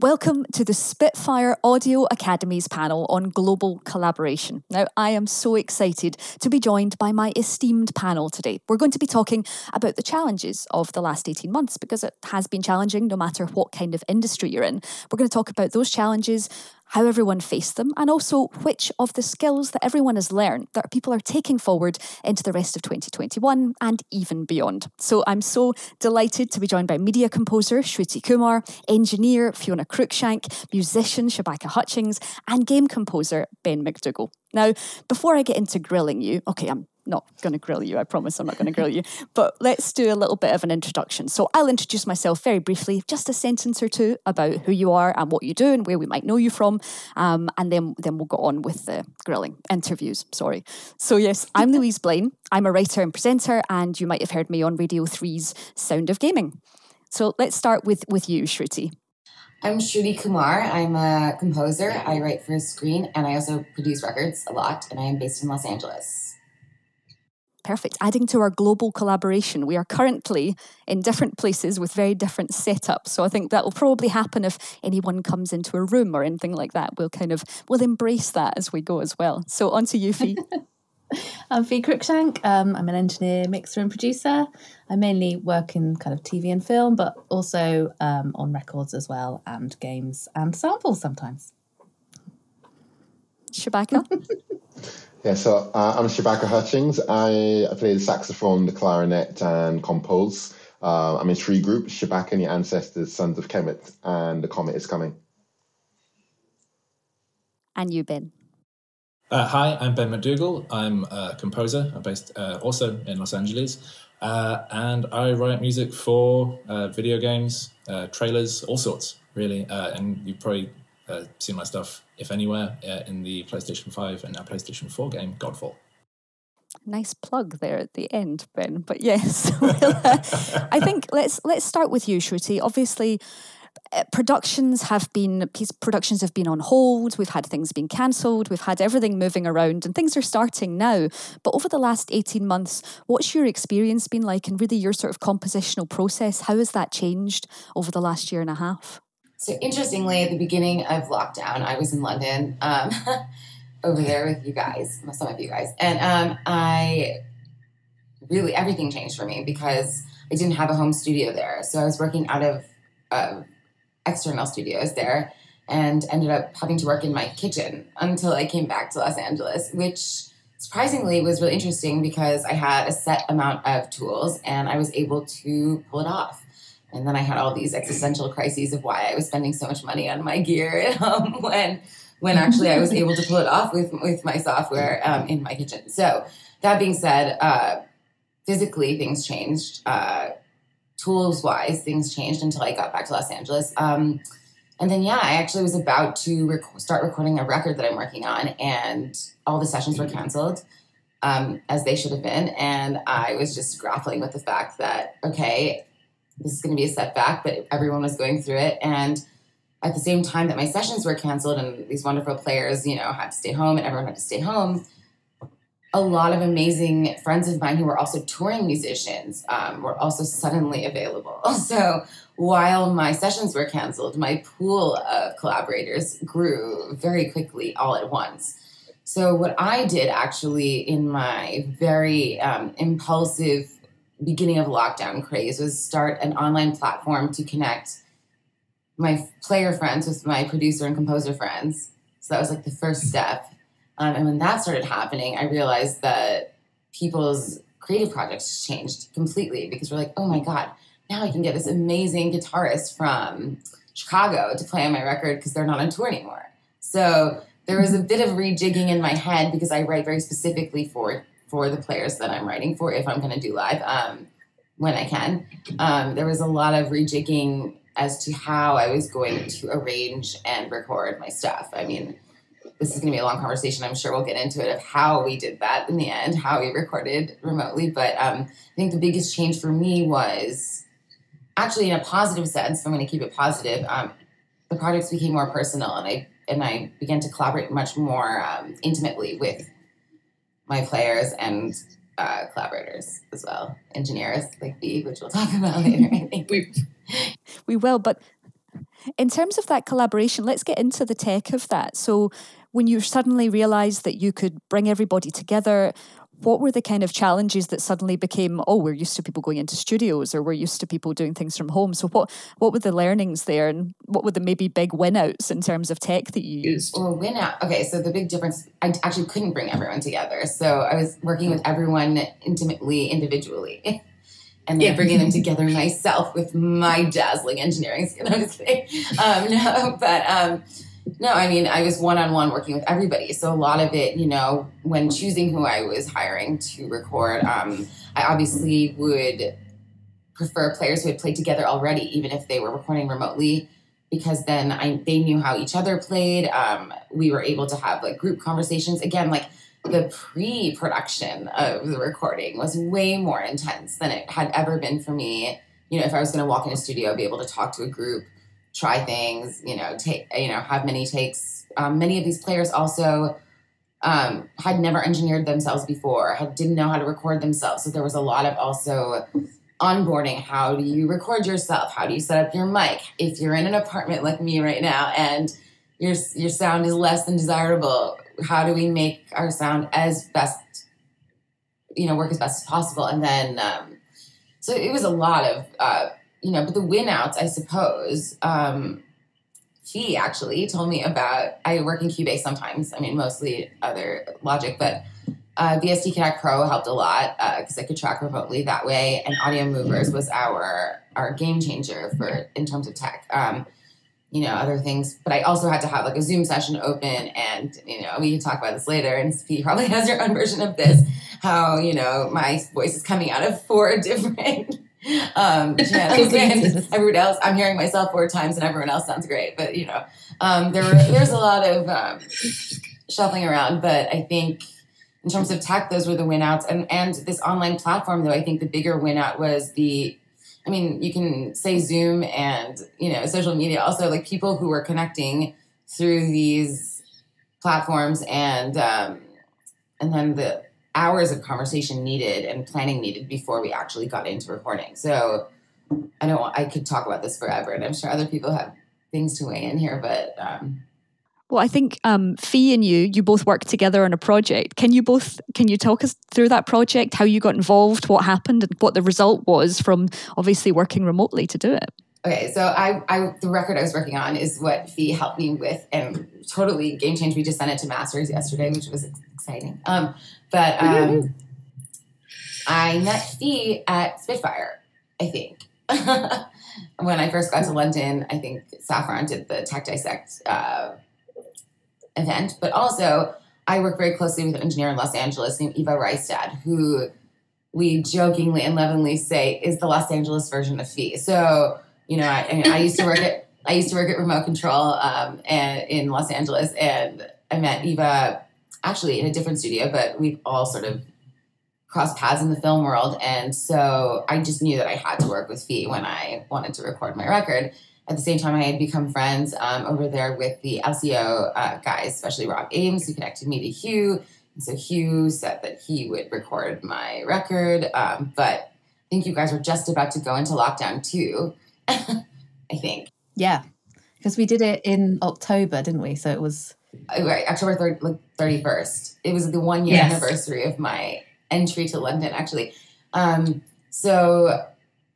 Welcome to the Spitfire Audio Academy's panel on global collaboration. Now, I am so excited to be joined by my esteemed panel today. We're going to be talking about the challenges of the last 18 months because it has been challenging no matter what kind of industry you're in. We're going to talk about those challenges, how everyone faced them, and also which of the skills that everyone has learned that people are taking forward into the rest of 2021 and even beyond. So I'm so delighted to be joined by media composer Shruti Kumar, engineer Fiona Cruickshank, musician Shabaka Hutchings, and game composer Ben MacDougall. Now, before I get into grilling you, okay, I'm not going to grill you. I promise I'm not going to grill you. But let's do a little bit of an introduction. So I'll introduce myself very briefly, just a sentence or two about who you are and what you do and where we might know you from, um, and then then we'll go on with the grilling interviews. Sorry. So yes, I'm Louise Blain. I'm a writer and presenter, and you might have heard me on Radio 3's Sound of Gaming. So let's start with with you, Shruti. I'm Shruti Kumar. I'm a composer. I write for screen and I also produce records a lot, and I am based in Los Angeles. Perfect. Adding to our global collaboration, we are currently in different places with very different setups. So I think that will probably happen if anyone comes into a room or anything like that. We'll kind of we'll embrace that as we go as well. So on to you, Fee. I'm Fee Cruickshank. Um, I'm an engineer, mixer, and producer. I mainly work in kind of TV and film, but also um, on records as well, and games and samples sometimes. Shabaka. Yeah, so uh, I'm Shabaka Hutchings. I, I play the saxophone, the clarinet, and compose. Uh, I'm in three groups Shabaka and your Ancestors, Sons of Kemet, and The Comet is Coming. And you, Ben. Uh, hi, I'm Ben MacDougall. I'm a composer. I'm based uh, also in Los Angeles. Uh, and I write music for uh, video games, trailers, all sorts, really. and you've probably seen my stuff if anywhere, uh, in the PlayStation 5 and now PlayStation 4 game, Godfall. Nice plug there at the end, Ben. But yes, uh, I think let's let's start with you, Shruti. Obviously, uh, productions have been productions have been on hold we've had things being cancelled we've had everything moving around and things are starting now but over the last 18 months what's your experience been like and really your sort of compositional process how has that changed over the last year and a half so interestingly, at the beginning of lockdown, I was in London um, over there with you guys, some of you guys, and um, I really everything changed for me because I didn't have a home studio there. So I was working out of uh, external studios there, and ended up having to work in my kitchen until I came back to Los Angeles, which surprisingly was really interesting because I had a set amount of tools and I was able to pull it off. And then I had all these existential crises of why I was spending so much money on my gear home when when actually I was able to pull it off with with my software um, in my kitchen. So that being said, uh, physically things changed. Uh, tools wise, things changed until I got back to Los Angeles. Um, and then yeah, I actually was about to rec- start recording a record that I'm working on, and all the sessions were canceled. Um, as they should have been. And I was just grappling with the fact that, okay, this is going to be a setback, but everyone was going through it. And at the same time that my sessions were canceled and these wonderful players, you know, had to stay home and everyone had to stay home, a lot of amazing friends of mine who were also touring musicians um, were also suddenly available. So while my sessions were canceled, my pool of collaborators grew very quickly all at once. So what I did actually in my very um, impulsive beginning of lockdown craze was start an online platform to connect my player friends with my producer and composer friends. So that was like the first step. Um, and when that started happening, I realized that people's creative projects changed completely because we're like, oh my God, now I can get this amazing guitarist from Chicago to play on my record because they're not on tour anymore. So there was a bit of rejigging in my head because I write very specifically for for the players that I'm writing for if I'm going to do live um, when I can. Um, there was a lot of rejigging as to how I was going to arrange and record my stuff. I mean, this is going to be a long conversation. I'm sure we'll get into it of how we did that in the end, how we recorded remotely. But um, I think the biggest change for me was actually in a positive sense. I'm going to keep it positive. Um, the projects became more personal, and I and I began to collaborate much more um, intimately with my players and uh, collaborators as well, engineers like B, which we'll talk about later. I think we we will, but In terms of that collaboration, let's get into the tech of that. So, when you suddenly realized that you could bring everybody together, what were the kind of challenges that suddenly became oh we're used to people going into studios or we're used to people doing things from home so what what were the learnings there and what were the maybe big win outs in terms of tech that you used well win out okay so the big difference i actually couldn't bring everyone together so i was working with everyone intimately individually and then yeah. bringing them together myself with my dazzling engineering skill. I'm just kidding. Um, no, but um, no, I mean, I was one on one working with everybody. So a lot of it, you know, when choosing who I was hiring to record, um, I obviously would prefer players who had played together already, even if they were recording remotely, because then I they knew how each other played. Um, we were able to have like group conversations. Again, like the pre production of the recording was way more intense than it had ever been for me. You know, if I was going to walk in a studio, I'd be able to talk to a group try things, you know, take, you know, have many takes. Um, many of these players also um, had never engineered themselves before, had didn't know how to record themselves. So there was a lot of also onboarding. How do you record yourself? How do you set up your mic? If you're in an apartment like me right now and your your sound is less than desirable, how do we make our sound as best, you know, work as best as possible? And then, um, so it was a lot of uh, you know, but the win outs, I suppose, um, he actually told me about, I work in Cubase sometimes. I mean, mostly other Logic, but uh, VST Connect Pro helped a lot because uh, I could track remotely that way. And Audio Movers was our our game changer for in terms of tech. Um, you know, other things, but I also had to have like a Zoom session open, and you know, we can talk about this later. And Pete probably has your own version of this. How you know my voice is coming out of four different um, and everyone else, I'm hearing myself four times, and everyone else sounds great. But you know, um, there were, there's a lot of um, shuffling around. But I think in terms of tech, those were the win outs, and and this online platform, though, I think the bigger win out was the. I mean, you can say Zoom and you know social media. Also, like people who were connecting through these platforms, and um, and then the hours of conversation needed and planning needed before we actually got into recording. So I don't want, I could talk about this forever and I'm sure other people have things to weigh in here, but um, well, I think um, Fee and you, you both worked together on a project. Can you both can you talk us through that project, how you got involved, what happened, and what the result was from obviously working remotely to do it? Okay, so I, I the record I was working on is what Fee helped me with, and totally game changed. We just sent it to masters yesterday, which was exciting. Um, but um, I met Fee at Spitfire, I think. when I first got to London, I think Saffron did the Tech Dissect uh, event. But also, I work very closely with an engineer in Los Angeles named Eva Reistad, who we jokingly and lovingly say is the Los Angeles version of Fee. So, you know, I, I used to work at I used to work at Remote Control um, and in Los Angeles, and I met Eva actually in a different studio, but we've all sort of crossed paths in the film world. And so I just knew that I had to work with Fee when I wanted to record my record. At the same time, I had become friends um, over there with the LCO uh, guys, especially Rob Ames, who connected me to Hugh. And so Hugh said that he would record my record. Um, but I think you guys were just about to go into lockdown too, I think. Yeah, because we did it in October, didn't we? So it was right October 30, like 31st. It was the one year yes. anniversary of my entry to London, actually. Um, so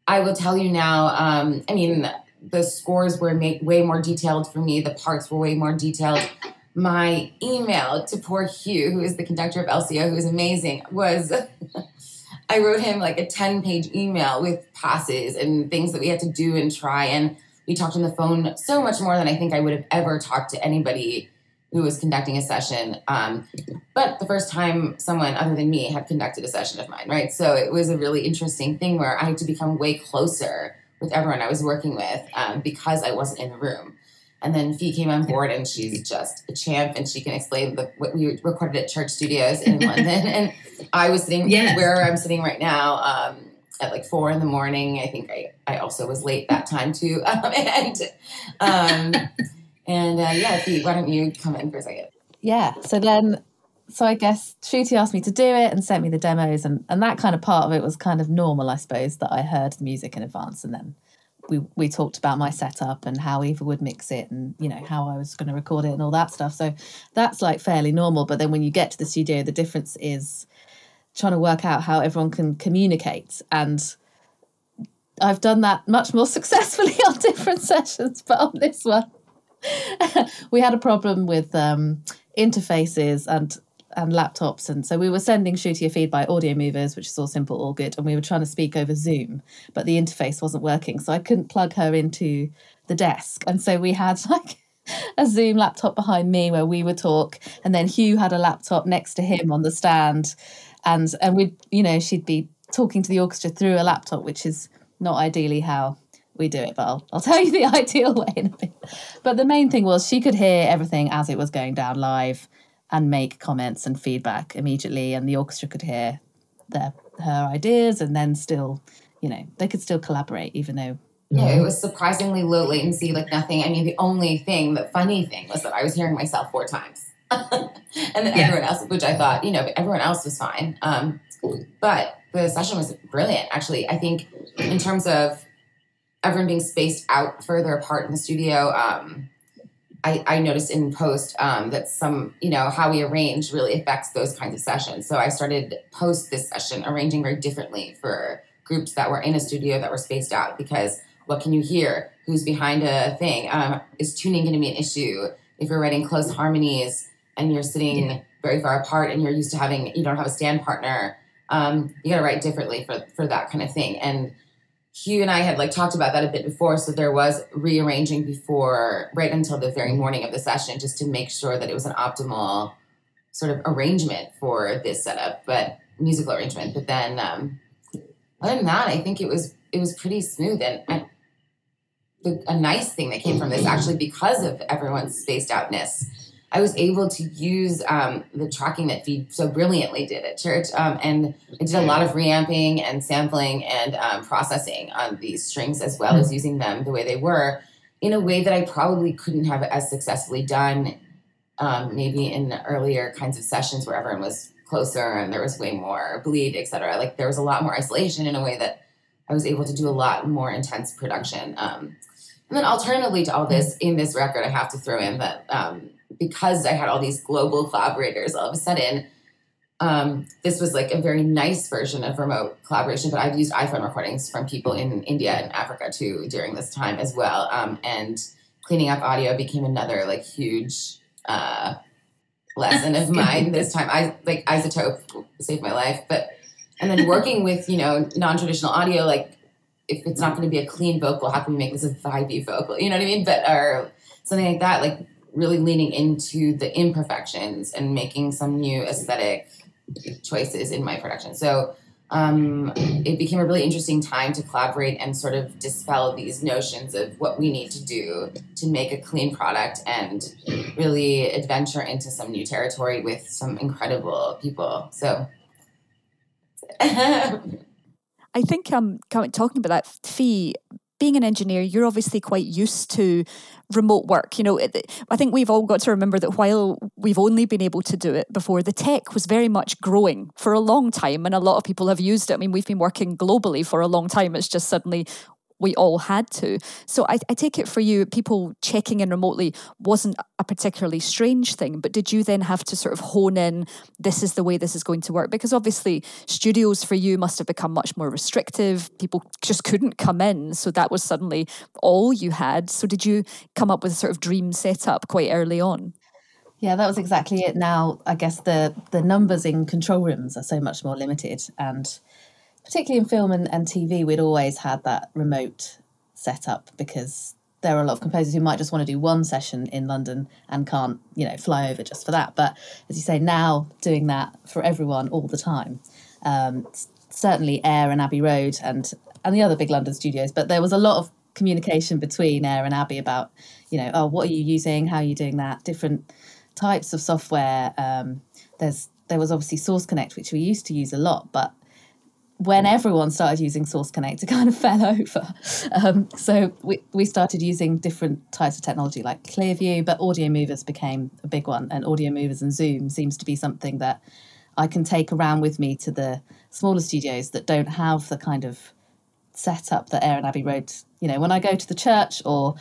I will tell you now. Um, I mean, the scores were made way more detailed for me. The parts were way more detailed. My email to poor Hugh, who is the conductor of LCO, who is amazing, was I wrote him like a 10 page email with passes and things that we had to do and try. And we talked on the phone so much more than I think I would have ever talked to anybody who was conducting a session. Um, but the first time someone other than me had conducted a session of mine, right? So it was a really interesting thing where I had to become way closer with everyone I was working with um, because I wasn't in the room. And then Fee came on board, and she's just a champ, and she can explain the, what we recorded at Church Studios in London. And I was sitting yes. where I'm sitting right now um, at like four in the morning. I think I, I also was late that time too. Um, and um, and uh, yeah, why don't you come in for a second? Yeah. So then, so I guess Shruti asked me to do it and sent me the demos, and and that kind of part of it was kind of normal, I suppose, that I heard the music in advance and then we we talked about my setup and how Eva would mix it and you know how I was going to record it and all that stuff. So that's like fairly normal. But then when you get to the studio, the difference is trying to work out how everyone can communicate and. I've done that much more successfully on different sessions, but on this one, we had a problem with um, interfaces and and laptops and so we were sending Shruti a feed by audio movers which is all simple all good and we were trying to speak over zoom but the interface wasn't working so i couldn't plug her into the desk and so we had like a zoom laptop behind me where we would talk and then hugh had a laptop next to him on the stand and and we'd you know she'd be talking to the orchestra through a laptop which is not ideally how we do it, but I'll, I'll tell you the ideal way in a bit. But the main thing was she could hear everything as it was going down live and make comments and feedback immediately, and the orchestra could hear their her ideas, and then still, you know, they could still collaborate even though. Yeah, it was surprisingly low latency, like nothing. I mean, the only thing, the funny thing was that I was hearing myself four times. and then yeah. everyone else, which I thought, you know, everyone else was fine. Um, but the session was brilliant, actually. I think in terms of everyone being spaced out further apart in the studio. Um, I, I, noticed in post um, that some, you know, how we arrange really affects those kinds of sessions. So I started post this session arranging very differently for groups that were in a studio that were spaced out because what can you hear? Who's behind a thing? Um, is tuning going to be an issue? If you're writing close harmonies and you're sitting yeah. very far apart and you're used to having, you don't have a stand partner, um, you got to write differently for, for that kind of thing. And Hugh and I had like talked about that a bit before, so there was rearranging before, right until the very morning of the session, just to make sure that it was an optimal sort of arrangement for this setup, but musical arrangement. But then, um, other than that, I think it was it was pretty smooth and. the, a nice thing that came from this actually because of everyone's spaced outness I was able to use um, the tracking that Fee so brilliantly did at church. Um, and I did a lot of reamping and sampling and um, processing on these strings as well as using them the way they were in a way that I probably couldn't have as successfully done um, maybe in earlier kinds of sessions where everyone was closer and there was way more bleed, etc. Like there was a lot more isolation in a way that I was able to do a lot more intense production. Um, and then alternatively to all this, in this record, I have to throw in that um, because I had all these global collaborators, all of a sudden, um, this was like a very nice version of remote collaboration. But I've used iPhone recordings from people in India and Africa too during this time as well. Um, and cleaning up audio became another like huge uh, lesson of mine this time. I like iZotope saved my life, but and then working with you know non-traditional audio like if it's not going to be a clean vocal, how can we make this a vibey vocal? You know what I mean? But or something like that, like really leaning into the imperfections and making some new aesthetic choices in my production. So um, it became a really interesting time to collaborate and sort of dispel these notions of what we need to do to make a clean product and really adventure into some new territory with some incredible people. So. I think um, talking about that fee being an engineer, you're obviously quite used to remote work. You know, I think we've all got to remember that while we've only been able to do it before, the tech was very much growing for a long time, and a lot of people have used it. I mean, we've been working globally for a long time. It's just suddenly we all had to. So I, I, take it for you, people checking in remotely wasn't a particularly strange thing, but did you then have to sort of hone in, this is the way this is going to work? Because obviously, studios for you must have become much more restrictive. People just couldn't come in. So that was suddenly all you had. So did you come up with a sort of dream setup quite early on? Yeah, that was exactly it. Now, I guess the the numbers in control rooms are so much more limited, and particularly in film and, and TV, we'd always had that remote setup because there are a lot of composers who might just want to do one session in London and can't, you know, fly over just for that. But as you say, now doing that for everyone all the time, um, certainly Air and Abbey Road and and the other big London studios. But there was a lot of communication between Air and Abbey about, you know, oh, what are you using? How are you doing that? Different types of software. Um, there's there was obviously Source Connect, which we used to use a lot, but when everyone started using Source Connect, it kind of fell over. Um, so we, we started using different types of technology like Clearview, but Audio Movers became a big one. And Audio Movers and Zoom seems to be something that I can take around with me to the smaller studios that don't have the kind of setup that Air and Abbey Road You know, when I go to the church or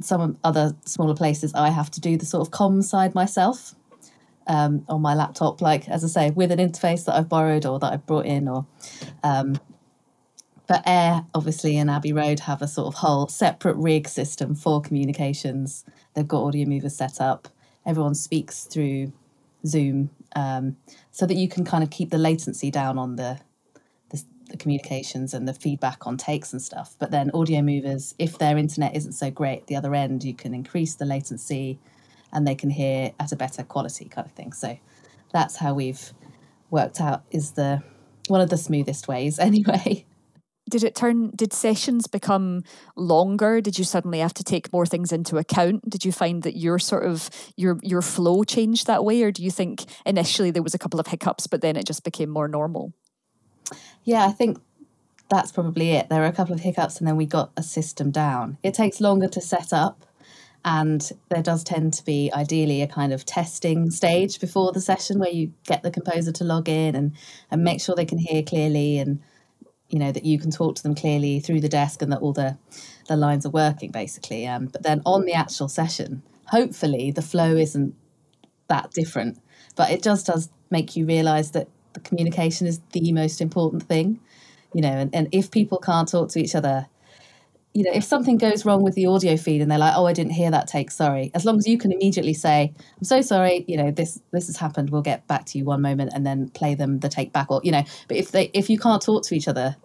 some other smaller places, I have to do the sort of com side myself um, on my laptop, like as I say, with an interface that I've borrowed or that I've brought in, or um, but Air obviously and Abbey Road have a sort of whole separate rig system for communications. They've got audio movers set up. Everyone speaks through Zoom, um, so that you can kind of keep the latency down on the, the the communications and the feedback on takes and stuff. But then audio movers, if their internet isn't so great at the other end, you can increase the latency and they can hear at a better quality kind of thing. So that's how we've worked out is the one of the smoothest ways anyway. Did it turn did sessions become longer? Did you suddenly have to take more things into account? Did you find that your sort of your your flow changed that way or do you think initially there was a couple of hiccups but then it just became more normal? Yeah, I think that's probably it. There were a couple of hiccups and then we got a system down. It takes longer to set up and there does tend to be ideally a kind of testing stage before the session where you get the composer to log in and, and make sure they can hear clearly and you know that you can talk to them clearly through the desk and that all the, the lines are working basically. Um, but then on the actual session, hopefully the flow isn't that different. But it just does make you realise that the communication is the most important thing. You know, and, and if people can't talk to each other you know, if something goes wrong with the audio feed and they're like, "Oh, I didn't hear that take, sorry," as long as you can immediately say, "I'm so sorry," you know, this this has happened. We'll get back to you one moment and then play them the take back, or you know. But if they if you can't talk to each other,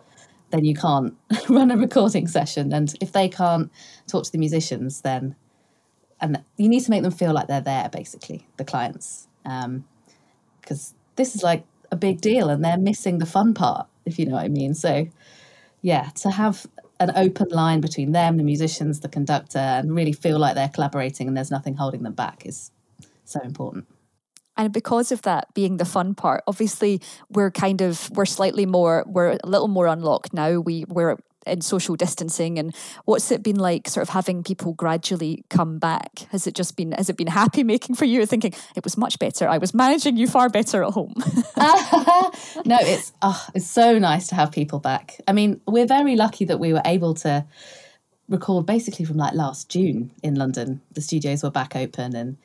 then you can't run a recording session. And if they can't talk to the musicians, then and you need to make them feel like they're there, basically, the clients, because um, this is like a big deal, and they're missing the fun part, if you know what I mean. So, yeah, to have an open line between them, the musicians, the conductor, and really feel like they're collaborating and there's nothing holding them back is so important. And because of that being the fun part, obviously we're kind of we're slightly more we're a little more unlocked now. We we're in social distancing and what's it been like sort of having people gradually come back? Has it just been has it been happy making for you thinking it was much better. I was managing you far better at home. No it's oh, it's so nice to have people back. I mean we're very lucky that we were able to record basically from like last june in london. The studios were back open and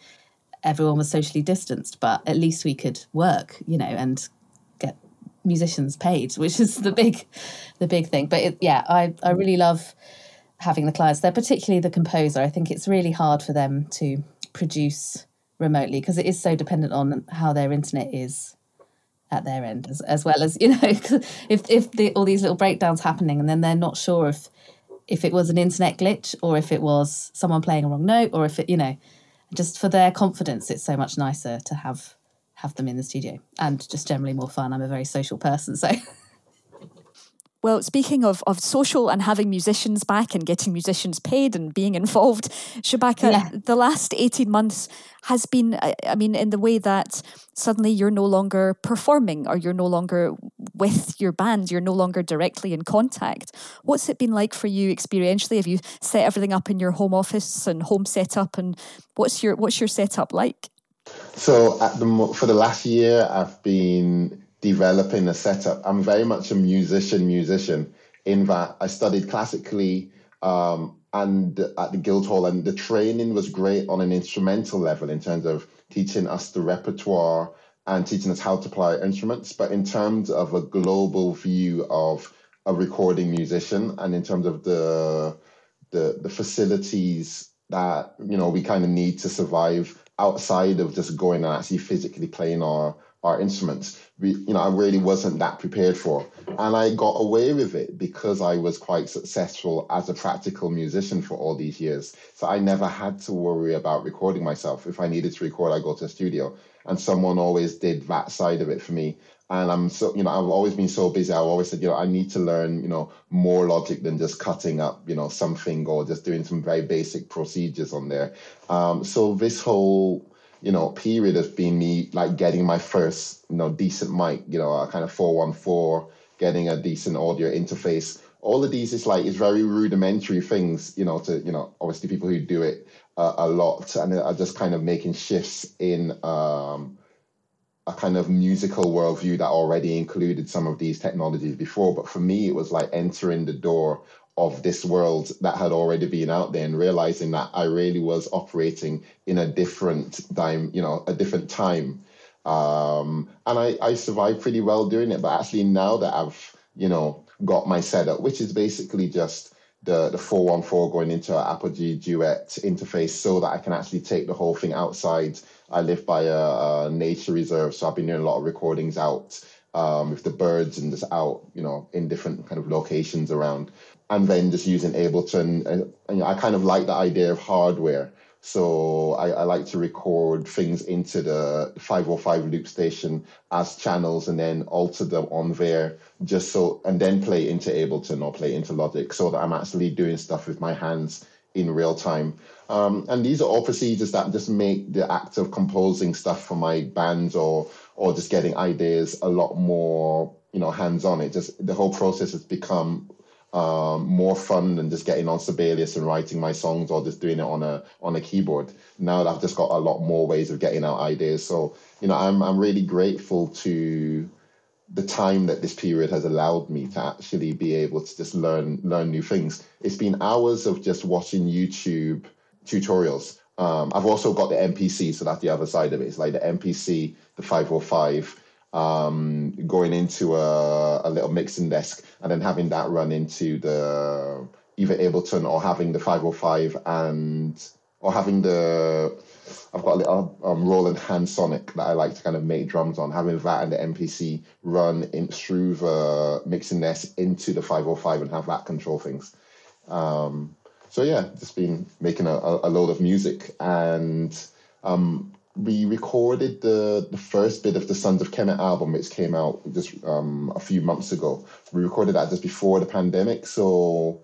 everyone was socially distanced but at least we could work you know and musicians paid, which is the big, the big thing. But it, yeah, I I really love having the clients there, particularly the composer. I think it's really hard for them to produce remotely because it is so dependent on how their internet is at their end as, as well as you know if if the, all these little breakdowns happening and then they're not sure if if it was an internet glitch or if it was someone playing a wrong note or if it you know just for their confidence it's so much nicer to have have them in the studio and just generally more fun. I'm a very social person, so. Well, speaking of, of social and having musicians back and getting musicians paid and being involved, Shabaka, yeah. the last 18 months has been, I mean, in the way that suddenly you're no longer performing or you're no longer with your band, you're no longer directly in contact. What's it been like for you experientially? Have you set everything up in your home office and home setup and what's your what's your setup like? So the for the last year, I've been developing a setup. I'm very much a musician, musician. In that, I studied classically um, and at the Guildhall, and the training was great on an instrumental level in terms of teaching us the repertoire and teaching us how to play instruments. But in terms of a global view of a recording musician, and in terms of the the, the facilities that you know we kind of need to survive outside of just going and actually physically playing our our instruments. We, you know i really wasn't that prepared for. And i got away with it because i was quite successful as a practical musician for all these years. So i never had to worry about recording myself. If i needed to record i go to a studio. And someone always did that side of it for me and I'm so you know I've always been so busy. I've always said you know I need to learn you know more logic than just cutting up you know something or just doing some very basic procedures on there. Um, so this whole you know period has been me like getting my first you know decent mic, you know a kind of four one four, getting a decent audio interface. All of these is like is very rudimentary things, you know, to you know obviously people who do it uh, a lot and are just kind of making shifts in. Um, a kind of musical worldview that already included some of these technologies before. But for me, it was like entering the door of this world that had already been out there and realizing that I really was operating in a different time, you know, a different time. Um, and I, I survived pretty well doing it. But actually, now that I've, you know, got my setup, which is basically just the, the 414 going into an Apogee Duet interface so that I can actually take the whole thing outside. I live by a, a nature reserve, so I've been doing a lot of recordings out um, with the birds and just out, you know, in different kind of locations around and then just using Ableton. And, and I kind of like the idea of hardware. So I, I, like to record things into the 505 loop station as channels and then alter them on there just so, and then play into Ableton or play into Logic so that I'm actually doing stuff with my hands in real time. Um, and these are all procedures that just make the act of composing stuff for my bands or, or just getting ideas a lot more, you know, hands on. It just, the whole process has become um, more fun than just getting on Sibelius and writing my songs or just doing it on a on a keyboard. Now I've just got a lot more ways of getting out ideas. So you know, I'm I'm really grateful to the time that this period has allowed me to actually be able to just learn learn new things. It's been hours of just watching YouTube tutorials. Um, I've also got the MPC, so that's the other side of it. It's like the MPC, the 505 um, going into a, a little mixing desk and then having that run into the either Ableton or having the 505 and or having the I've got a little um, Roland HandSonic that I like to kind of make drums on. Having that and the MPC run in through the mixing desk into the 505 and have that control things. Um, so yeah, just been making a, a load of music and um, we recorded the the first bit of the Sons of Kemet album, which came out just um, a few months ago. We recorded that just before the pandemic. So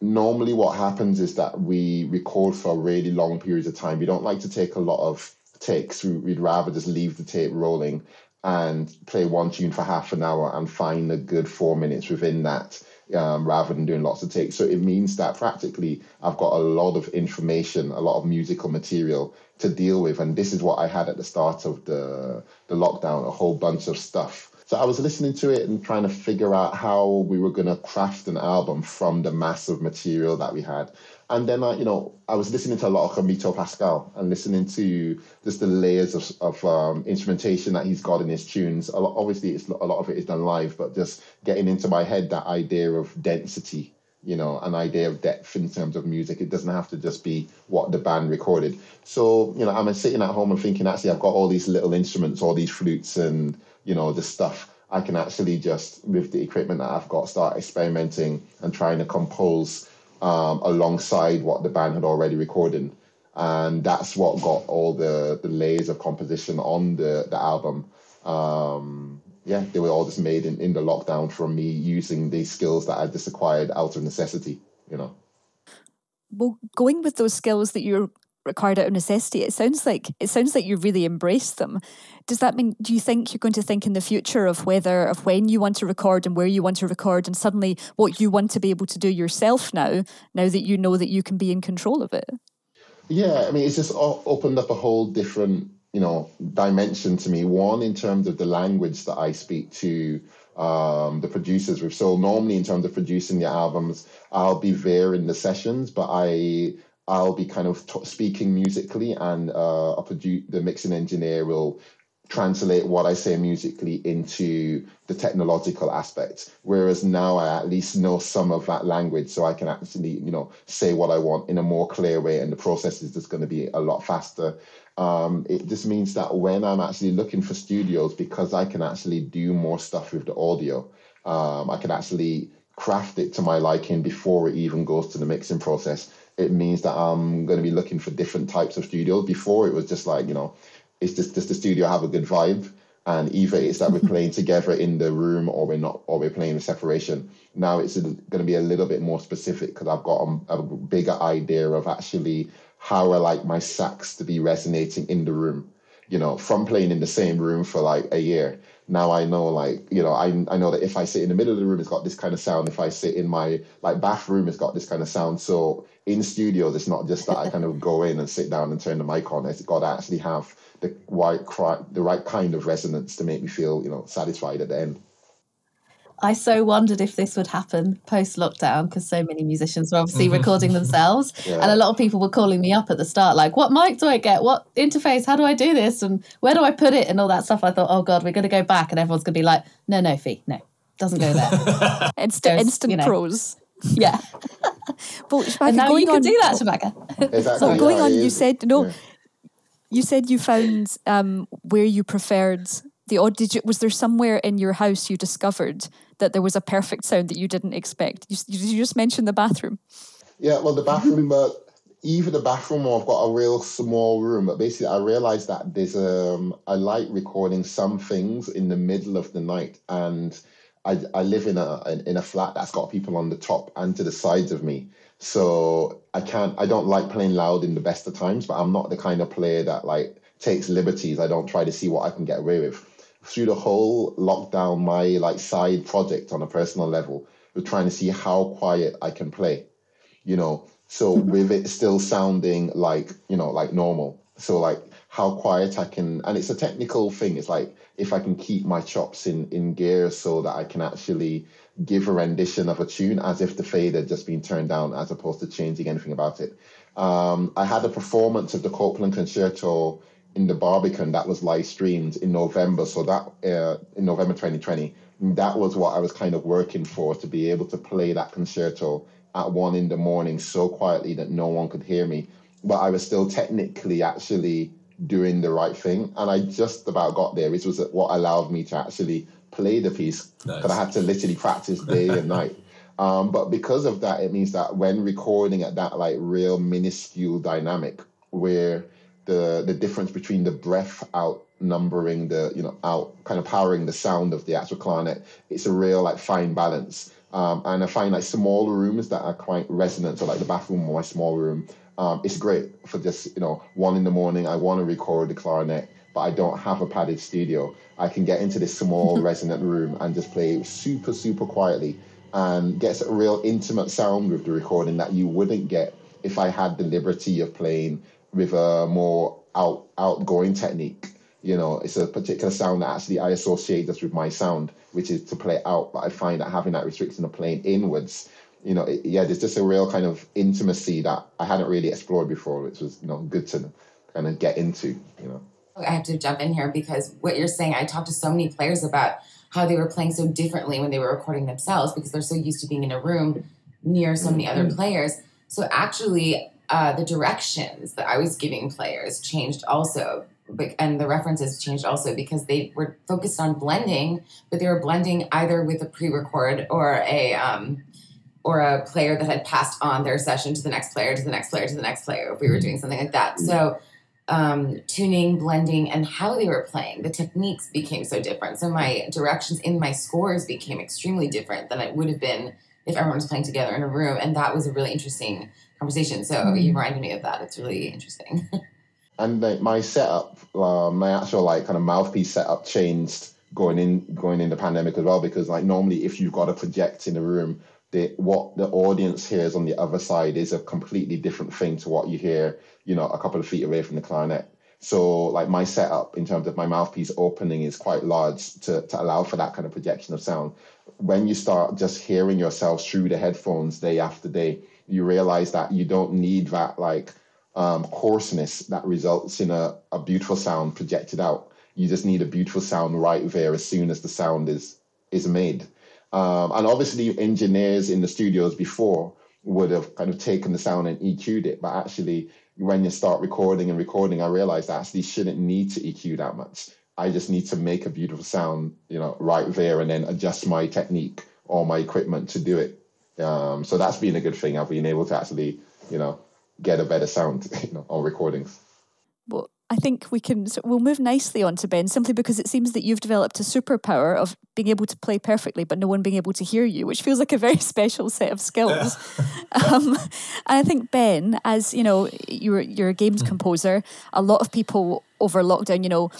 normally, what happens is that we record for really long periods of time. We don't like to take a lot of takes. We'd rather just leave the tape rolling and play one tune for half an hour and find a good four minutes within that um, rather than doing lots of takes. So it means that practically I've got a lot of information, a lot of musical material to deal with. And this is what I had at the start of the, the lockdown, a whole bunch of stuff. So I was listening to it and trying to figure out how we were going to craft an album from the massive material that we had. And then, I, you know, I was listening to a lot of Hermeto Pascoal and listening to just the layers of, of um, instrumentation that he's got in his tunes. Lot, obviously, it's, a lot of it is done live, but just getting into my head that idea of density, you know, an idea of depth in terms of music. It doesn't have to just be what the band recorded. So, you know, I'm sitting at home and thinking, actually, I've got all these little instruments, all these flutes and, you know, this stuff. I can actually just, with the equipment that I've got, start experimenting and trying to compose um, alongside what the band had already recorded. And that's what got all the, the layers of composition on the, the album. Um, yeah, they were all just made in, in the lockdown from me using these skills that I just acquired out of necessity, you know. Well, going with those skills that you're required out of necessity, it sounds like it sounds like you really embraced them. Does that mean do you think you're going to think in the future of whether of when you want to record and where you want to record and suddenly what you want to be able to do yourself now, now that you know that you can be in control of it? Yeah, I mean it's just opened up a whole different, you know, dimension to me. One in terms of the language that I speak to um, the producers with. So normally in terms of producing the albums, I'll be there in the sessions, but I I'll be kind of t- speaking musically, and uh, a produ- the mixing engineer will translate what I say musically into the technological aspects. Whereas now I at least know some of that language, so I can actually, you know, say what I want in a more clear way, and the process is just going to be a lot faster. Um, it just means that when I'm actually looking for studios, because I can actually do more stuff with the audio, um, I can actually craft it to my liking before it even goes to the mixing process it means that I'm going to be looking for different types of studios. Before it was just like, you know, it's just does the studio have a good vibe? And either it's that we're mm-hmm. playing together in the room or we're not, or we're playing in separation. Now it's going to be a little bit more specific because I've got a, a bigger idea of actually how I like my sax to be resonating in the room. You know, from playing in the same room for like a year now I know like you know I I know that if I sit in the middle of the room it's got this kind of sound if I sit in my like bathroom it's got this kind of sound so in studios it's not just that I kind of go in and sit down and turn the mic on it's got to actually have the right the right kind of resonance to make me feel you know satisfied at the end I so wondered if this would happen post lockdown because so many musicians were obviously recording themselves. Yeah. And a lot of people were calling me up at the start, like, what mic do I get? What interface? How do I do this? And where do I put it? And all that stuff. I thought, oh God, we're going to go back. And everyone's going to be like, no, no, Fee, no, doesn't go there. Inst- There's, instant you know, pros. yeah. Well, And now going you can on, do that, Shabaka. Exactly. So going yeah, on, you said no. Yeah. You said you found um, where you preferred the odd. Did you, was there somewhere in your house you discovered that there was a perfect sound that you didn't expect? You, did you just mention the bathroom? Yeah, well, the bathroom, but even the bathroom, I've got a real small room. But basically, I realized that there's um, I like recording some things in the middle of the night, and I I live in a in a flat that's got people on the top and to the sides of me. So I can't. I don't like playing loud in the best of times, but I'm not the kind of player that like takes liberties. I don't try to see what I can get away with. Through the whole lockdown, my like side project on a personal level was trying to see how quiet I can play you know so mm-hmm. with it still sounding like you know like normal so like how quiet i can and it's a technical thing. It's like if i can keep my chops in in gear so that i can actually give a rendition of a tune as if the fade had just been turned down as opposed to changing anything about it. Um, i had a performance of the copland concerto in the barbican that was live streamed in november. So that uh, in november 2020 that was what i was kind of working for to be able to play that concerto at one in the morning so quietly that no one could hear me. But I was still technically actually doing the right thing. And I just about got there, which was what allowed me to actually play the piece. Nice. But I had to literally practice day and night. Um, but because of that, it means that when recording at that like real minuscule dynamic where the the difference between the breath outnumbering the you know out kind of powering the sound of the actual clarinet, it's a real like fine balance. Um, and I find like smaller rooms that are quite resonant, so like the bathroom or my small room, um, it's great for just you know one in the morning. I want to record the clarinet, but I don't have a padded studio. I can get into this small resonant room and just play super super quietly, and gets a real intimate sound with the recording that you wouldn't get if I had the liberty of playing with a more out outgoing technique. You know, it's a particular sound that actually I associate just with my sound, which is to play out. But I find that having that restriction of playing inwards, you know, it, yeah, there's just a real kind of intimacy that I hadn't really explored before, which was you know good to kind of get into. You know. I have to jump in here because what you're saying, I talked to so many players about how they were playing so differently when they were recording themselves because they're so used to being in a room near so many other players. So actually, uh, the directions that I was giving players changed also, and the references changed also because they were focused on blending, but they were blending either with a pre-record or a um, or a player that had passed on their session to the next player, to the next player, to the next player. If we were doing something like that, so um, tuning, blending, and how they were playing. The techniques became so different. So my directions in my scores became extremely different than it would have been if everyone was playing together in a room. And that was a really interesting conversation. So you reminded me of that. It's really interesting. and like my setup, uh, my actual like kind of mouthpiece setup changed going in going in the pandemic as well because like normally if you've got a project in a room, the what the audience hears on the other side is a completely different thing to what you hear, you know, a couple of feet away from the clarinet. So like my setup in terms of my mouthpiece opening is quite large to, to allow for that kind of projection of sound. When you start just hearing yourself through the headphones day after day, you realize that you don't need that like um, coarseness that results in a, a beautiful sound projected out. You just need a beautiful sound right there as soon as the sound is is made. Um, and obviously, engineers in the studios before would have kind of taken the sound and EQ'd it. But actually, when you start recording and recording, I realized I actually shouldn't need to EQ that much. I just need to make a beautiful sound, you know, right there, and then adjust my technique or my equipment to do it. Um, so that's been a good thing. I've been able to actually, you know, get a better sound you know, on recordings. Well, I think we can. So we'll move nicely on to Ben simply because it seems that you've developed a superpower of being able to play perfectly, but no one being able to hear you, which feels like a very special set of skills. um, and I think Ben, as you know, you're you're a games composer. A lot of people over lockdown, you know,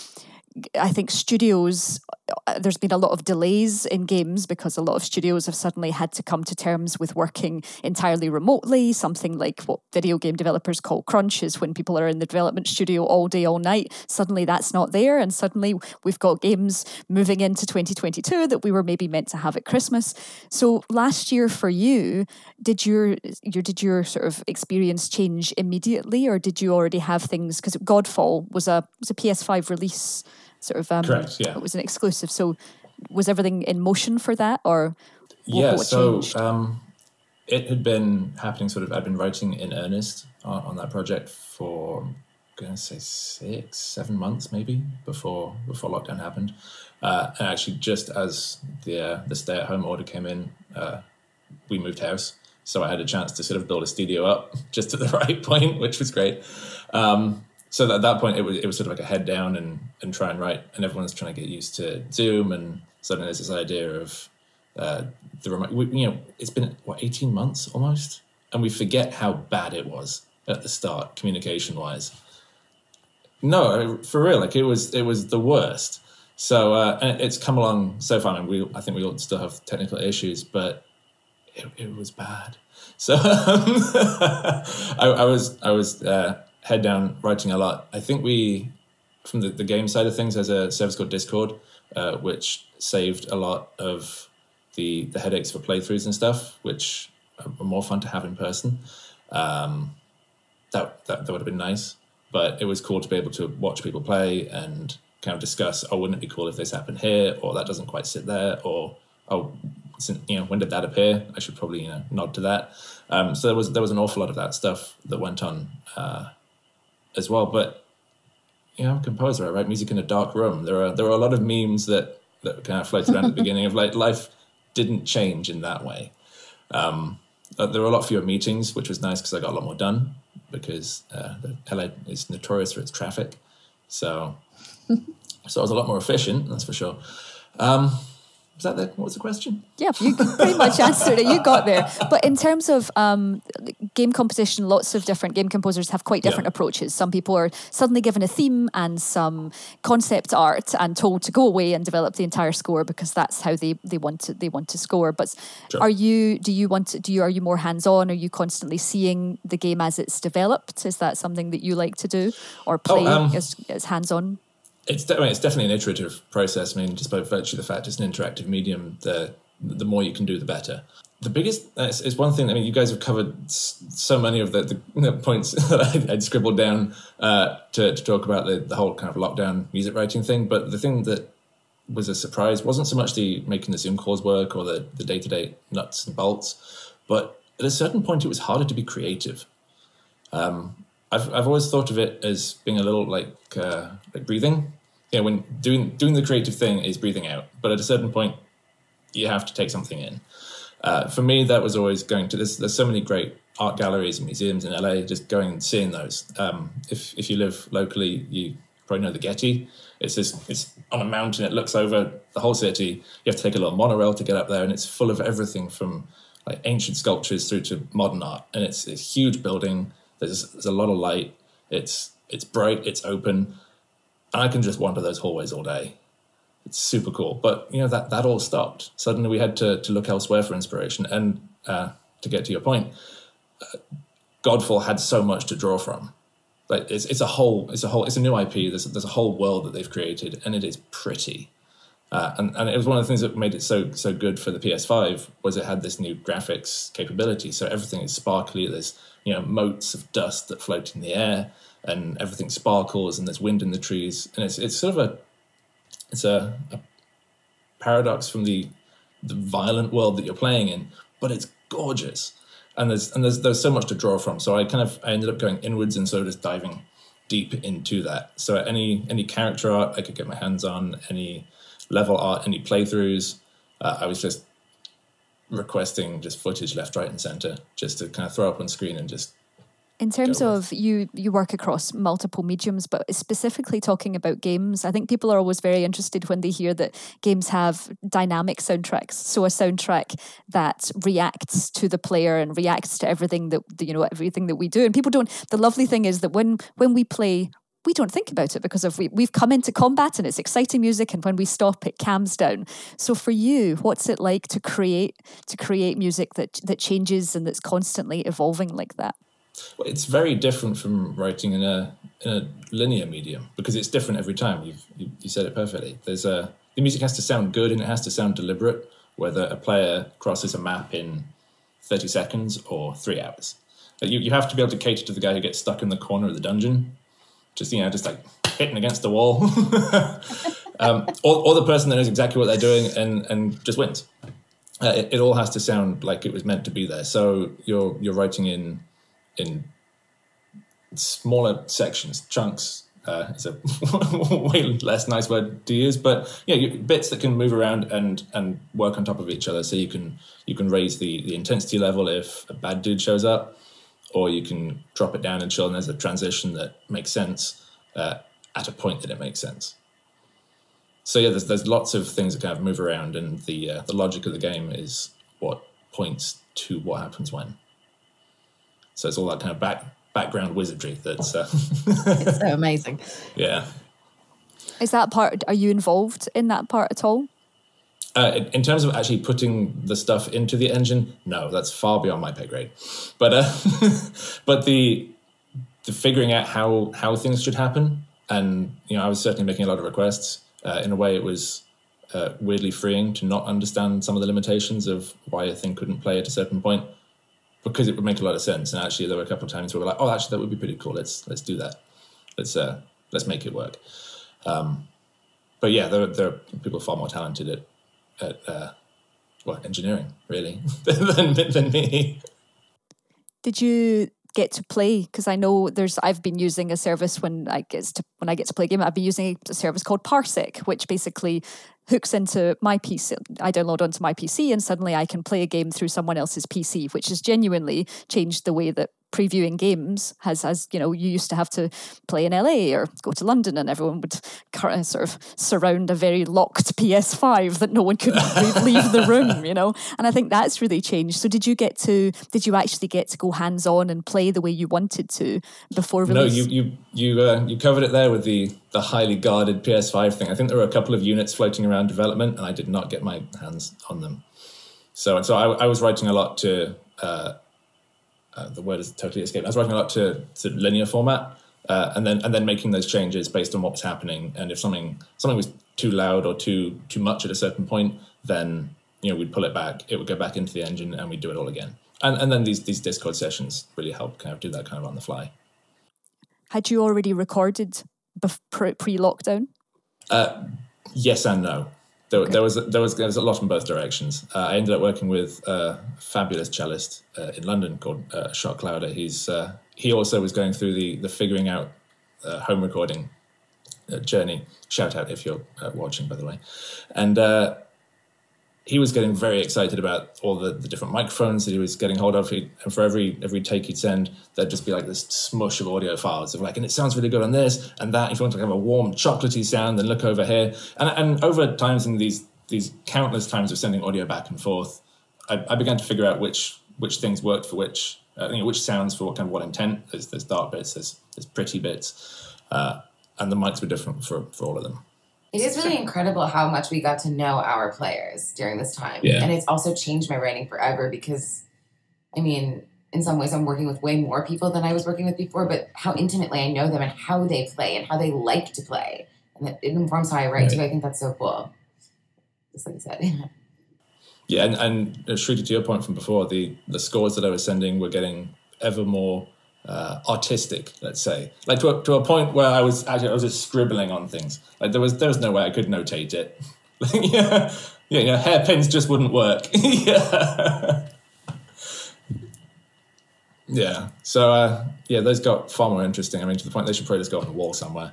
I think studios, uh, there's been a lot of delays in games because a lot of studios have suddenly had to come to terms with working entirely remotely. Something like what video game developers call crunch is when people are in the development studio all day, all night. Suddenly that's not there. And suddenly we've got games moving into 2022 that we were maybe meant to have at Christmas. So last year for you, did your, your did your sort of experience change immediately or did you already have things because Godfall was a was a PS5 release sort of um, Correct, yeah. it was an exclusive. So was everything in motion for that or what, yeah, what so um, it had been happening sort of, I'd been writing in earnest on, on that project for, I'm going to say six, seven months maybe before before lockdown happened. Uh, and actually, just as the, uh, the stay at home order came in, uh, we moved house. So I had a chance to sort of build a studio up just at the right point, which was great. Um, so at that point, it was it was sort of like a head down and and try and write, and everyone's trying to get used to Zoom, and suddenly there's this idea of uh, the remote. You know, it's been what eighteen months almost, and we forget how bad it was at the start, communication wise. No, for real, like it was it was the worst. So uh, it's come along so far, and we I think we all still have technical issues, but it, it was bad. So um, I, I was I was uh, head down writing a lot. I think we from the, the game side of things, there's a service called Discord, uh, which saved a lot of the the headaches for playthroughs and stuff, which are more fun to have in person. Um, that, that that would have been nice, but it was cool to be able to watch people play and kind of discuss. Oh, wouldn't it be cool if this happened here, or that doesn't quite sit there, or oh, you know, when did that appear? I should probably you know nod to that. Um, so there was there was an awful lot of that stuff that went on uh, as well. But know, I'm a composer. I write music in a dark room. There are there are a lot of memes that that kind of floated around at the beginning of like life didn't change in that way. Um, uh, there were a lot fewer meetings, which was nice because I got a lot more done because uh, the LA is notorious for its traffic. So, so I was a lot more efficient. That's for sure. Um, was that the, what was the question? Yeah, you pretty much answered it. You got there. But in terms of um, game composition, lots of different game composers have quite different Yeah. approaches. Some people are suddenly given a theme and some concept art and told to go away and develop the entire score because that's how they, they want to they want to score. But Sure. are you do you want to, do you are you more hands on? Are you constantly seeing the game as it's developed? Is that something that you like to do or play um, as, as hands on? It's, de- I mean, it's definitely an iterative process. I mean, just by virtue of the fact it's an interactive medium, the the more you can do, the better. The biggest uh, is, one thing. I mean, you guys have covered so many of the, the, the points that I, I'd scribbled down uh, to, to talk about the, the whole kind of lockdown music writing thing. But the thing that was a surprise wasn't so much the making the Zoom calls work or the the day to day nuts and bolts, but at a certain point, it was harder to be creative. Um, I've I've always thought of it as being a little like uh, like breathing. Know, when doing doing the creative thing is breathing out, but at a certain point, you have to take something in. Uh, for me, that was always going to. There's, there's so many great art galleries and museums in LA. Just going and seeing those. Um, if if you live locally, you probably know the Getty. It's this. It's on a mountain. It looks over the whole city. You have to take a little monorail to get up there, and it's full of everything from like ancient sculptures through to modern art. And it's a huge building. There's there's a lot of light. It's it's bright. It's open. And I can just wander those hallways all day it's super cool. But you know that that all stopped. Suddenly we had to to look elsewhere for inspiration. And uh, to get to your point, uh, Godfall had so much to draw from. Like it's it's a whole it's a whole it's a new IP. There's there's a whole world that they've created, and it is pretty. Uh, and, and it was one of the things that made it so so good for the PS5 was it had this new graphics capability. So everything is sparkly. There's you know motes of dust that float in the air, and everything sparkles, and there's wind in the trees, and it's it's sort of a it's a, a paradox from the the violent world that you're playing in, but it's gorgeous. And there's and there's there's so much to draw from. So I kind of I ended up going inwards and sort of just diving deep into that. So any any character art I could get my hands on, any level art, any playthroughs, uh, I was just requesting just footage left, right, and center, just to kind of throw up on screen and just In terms of you, you work across multiple mediums, but specifically talking about games, I think people are always very interested when they hear that games have dynamic soundtracks. So a soundtrack that reacts to the player and reacts to everything that you know everything that we do. And people don't. The lovely thing is that when when we play we don't think about it because of we, we've come into combat and it's exciting music and when we stop it calms down so for you what's it like to create to create music that that changes and that's constantly evolving like that it's very different from writing in a in a linear medium because it's different every time. You've, you you said it perfectly. There's a the music has to sound good and it has to sound deliberate whether a player crosses a map in 30 seconds or three hours. You, you have to be able to cater to the guy who gets stuck in the corner of the dungeon. Just you know just like hitting against the wall. Um, or, or the person that knows exactly what they're doing and and just wins. Uh, it, it all has to sound like it was meant to be there. So you're you're writing in in smaller sections chunks uh, it's a way less nice word to use, but yeah, you, bits that can move around and and work on top of each other. So you can you can raise the the intensity level if a bad dude shows up, or you can drop it down and chill, and there's a transition that makes sense uh, at a point that it makes sense. So yeah, there's there's lots of things that kind of move around, and the uh, the logic of the game is what points to what happens when. So it's all that kind of back background wizardry that's uh, it's so amazing. Yeah. Is that part? Are you involved in that part at all? Uh, in terms of actually putting the stuff into the engine, no, that's far beyond my pay grade. But uh, but the the figuring out how how things should happen, and you know, I was certainly making a lot of requests. Uh, in a way, it was uh, weirdly freeing to not understand some of the limitations of why a thing couldn't play at a certain point, because it would make a lot of sense. And actually, there were a couple of times where we are like, "Oh, actually, that would be pretty cool. Let's let's do that. Let's uh, let's make it work." Um, but yeah, there, there are people far more talented at at uh, well engineering really than than me. Did you get to play? Because I know there's I've been using a service when I get to when I get to play a game. I've been using a service called Parsec, which basically hooks into my PC. I download onto my PC, and suddenly I can play a game through someone else's PC, which has genuinely changed the way that previewing games has as you know you used to have to play in LA or go to London and everyone would sort of surround a very locked PS5 that no one could leave the room you know? And I think that's really changed. So did you get to did you actually get to go hands on and play the way you wanted to before release? No you you you uh, you covered it there with the the highly guarded PS5 thing. I think there were a couple of units floating around development and I did not get my hands on them. So so I, I was writing a lot to uh, uh, the word is totally escaped. I was writing a lot to, to linear format, uh, and then and then making those changes based on what was happening. And if something something was too loud or too too much at a certain point, then you know we'd pull it back. It would go back into the engine, and we'd do it all again. And and then these these Discord sessions really help kind of do that kind of on the fly. Had you already recorded pre lockdown? Uh, yes and no there, okay. there, was there was there was a lot in both directions. Uh, I ended up working with a fabulous cellist uh, in London called uh, Shot Clouder. He's uh, he also was going through the the figuring out uh, home recording uh, journey. Shout out if you're watching, by the way, and he was getting very excited about all the, the different microphones that he was getting hold of. He, and for every every take he'd send, there'd just be like this smush of audio files of like, and it sounds really good on this and that. If you want to have a warm, chocolatey sound, then look over here. And and over times in these these countless times of sending audio back and forth, I, I began to figure out which which things worked for which, uh, you know, which sounds for what kind of what intent. There's there's dark bits, there's there's pretty bits, uh, and the mics were different for for all of them. It is really incredible how much we got to know our players during this time. Yeah. And it's also changed my writing forever because, I mean, in some ways, I'm working with way more people than I was working with before, but how intimately I know them and how they play and how they like to play. And it informs how I write right. too. I think that's so cool. Just like I said. yeah, and, and uh, Shruti, to your point from before, the, the scores that I was sending were getting ever more uh, artistic, let's say, like to a, to a point where I was actually I was just scribbling on things. Like there was there was no way I could notate it. yeah, yeah, yeah. Hairpins just wouldn't work. yeah, yeah. So uh, yeah, those got far more interesting. I mean, to the point they should probably just go on the wall somewhere.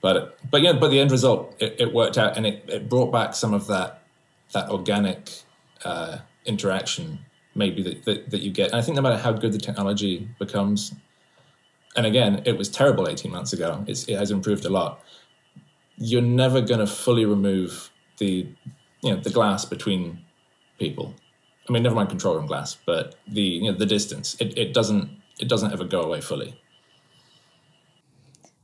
But but yeah, but the end result it, it worked out, and it, it brought back some of that that organic uh, interaction maybe that, that, that you get. And I think no matter how good the technology becomes, and again, it was terrible 18 months ago. It's, it has improved a lot. You're never going to fully remove the, you know, the glass between people. I mean, never mind control room glass, but the, you know, the distance. It, it doesn't, it doesn't ever go away fully.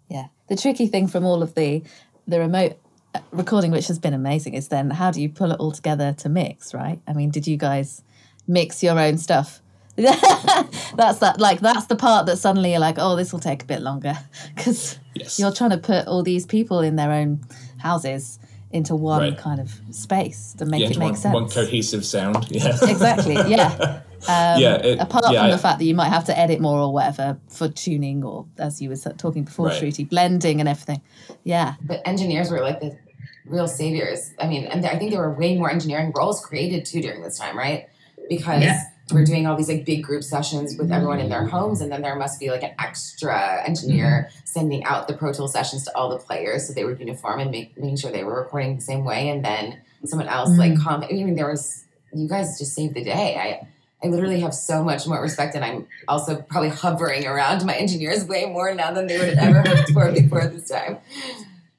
Yeah. The tricky thing from all of the the remote uh, recording, which has been amazing, is then how do you pull it all together to mix, right? I mean, did you guys mix your own stuff? that's that like that's the part that suddenly you're like, oh, this will take a bit longer because Yes. you're trying to put all these people in their own houses into one Right. kind of space to make yeah, it make one, sense. one cohesive sound. Yeah. exactly. Yeah. Um, yeah. it- apart yeah, from I- the fact that you might have to edit more or whatever for tuning or as you were talking before Right. shruti blending and everything yeah But engineers were like the real saviors. I mean, and I think there were way more engineering roles created too during this time, right? Because Yeah. We're doing all these like big group sessions with mm-hmm. everyone in their homes, and then there must be like an extra engineer mm-hmm. sending out the Pro Tool sessions to all the players so they were uniform and make, making sure they were recording the same way. And then someone else like mm-hmm. comment. I mean, there was you guys just saved the day. I. I literally have so much more respect, and I'm also probably hovering around my engineers way more now than they would have ever hoped for before this time.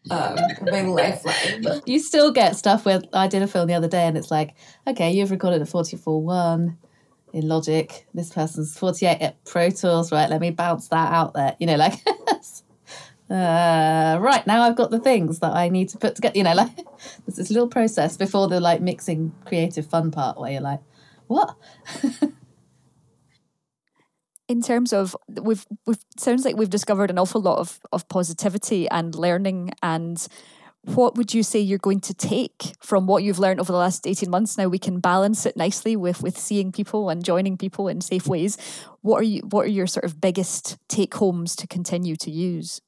Um, my lifeline. you still get stuff where i did a film the other day and it's like okay you've recorded a 44.1 in logic this person's 48 at pro tools right? Let me bounce that out there you know like uh, right now i've got the things that i need to put together you know like there's this little process before the like mixing creative fun part where you're like what? In terms of we've we've sounds like we've discovered an awful lot of of positivity and learning and what would you say you're going to take from what you've learned over the last 18 months? Now we can balance it nicely with with seeing people and joining people in safe ways. What are you what are your sort of biggest take homes to continue to use?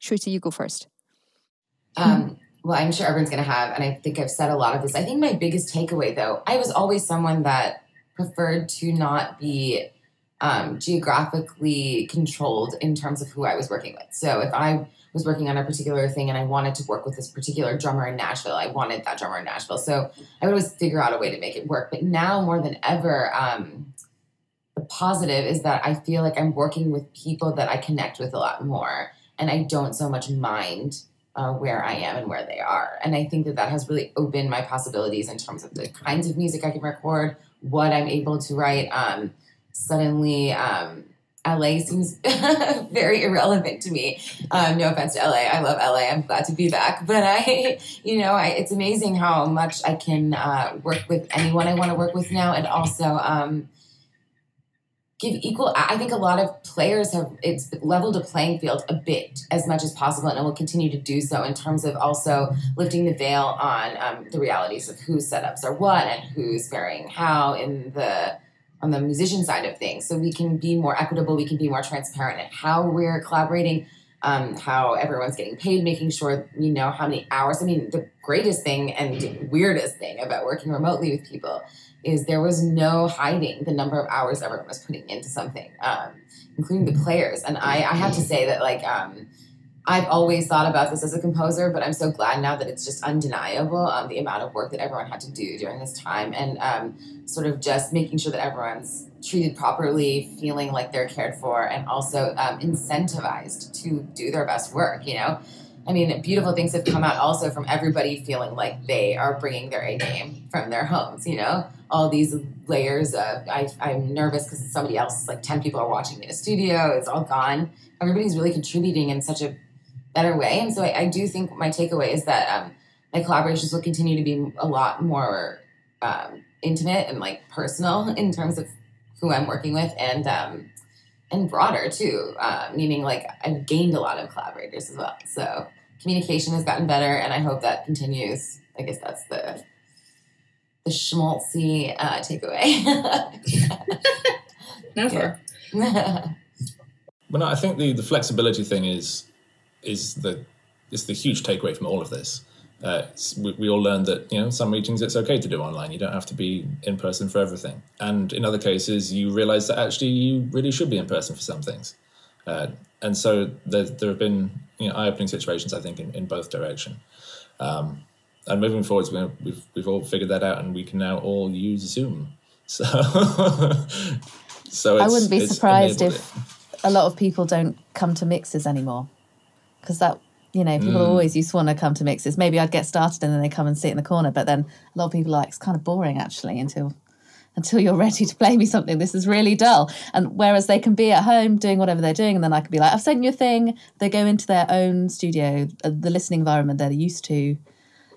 Shruti, you go first. Um, well, I'm sure everyone's going to have, and I think I've said a lot of this. I think my biggest takeaway, though, I was always someone that preferred to not be um, geographically controlled in terms of who I was working with. So if I was working on a particular thing and I wanted to work with this particular drummer in Nashville, I wanted that drummer in Nashville. So I would always figure out a way to make it work. But now more than ever, um, the positive is that I feel like I'm working with people that I connect with a lot more, and I don't so much mind uh, where I am and where they are. And I think that that has really opened my possibilities in terms of the kinds of music I can record, what I'm able to write. Um, suddenly, um, LA seems very irrelevant to me. Um, no offense to LA, I love LA. I'm glad to be back. But I, you know, I, it's amazing how much I can uh, work with anyone I want to work with now, and also. Um, give equal i think a lot of players have it's leveled a playing field a bit as much as possible and it will continue to do so in terms of also lifting the veil on um, the realities of whose setups are what and who's faring how in the on the musician side of things so we can be more equitable we can be more transparent in how we're collaborating um, how everyone's getting paid making sure we know how many hours i mean the greatest thing and weirdest thing about working remotely with people is there was no hiding the number of hours everyone was putting into something, um, including the players. And I, I have to say that like um, I've always thought about this as a composer, but I'm so glad now that it's just undeniable um, the amount of work that everyone had to do during this time, and um, sort of just making sure that everyone's treated properly, feeling like they're cared for, and also um, incentivized to do their best work. You know. I mean, beautiful things have come out also from everybody feeling like they are bringing their A game from their homes, you know? All these layers of, I, I'm nervous because somebody else, like 10 people are watching me in a studio, it's all gone. Everybody's really contributing in such a better way. And so I, I do think my takeaway is that um, my collaborations will continue to be a lot more um, intimate and like personal in terms of who I'm working with and, um, and broader too, uh, meaning like I've gained a lot of collaborators as well. So communication has gotten better, and I hope that continues. I guess that's the the schmaltzy uh, takeaway. No fair. But no, I think the, the flexibility thing is is the is the huge takeaway from all of this. Uh, we, we all learned that you know some meetings it's okay to do online. You don't have to be in person for everything. And in other cases, you realize that actually you really should be in person for some things. Uh, and so there, there have been you know, eye-opening situations, I think, in, in both direction. Um, and moving forwards, we, we've we've all figured that out, and we can now all use Zoom. So, so it's, I wouldn't be surprised if a lot of people don't come to mixes anymore. Because that, you know, people Mm. always used to want to come to mixes. Maybe I'd get started and then they come and sit in the corner. But then a lot of people are like, it's kind of boring actually until until you're ready to play me something. This is really dull. And whereas they can be at home doing whatever they're doing, and then I can be like, I've sent you a thing. They go into their own studio, uh, the listening environment they're used to.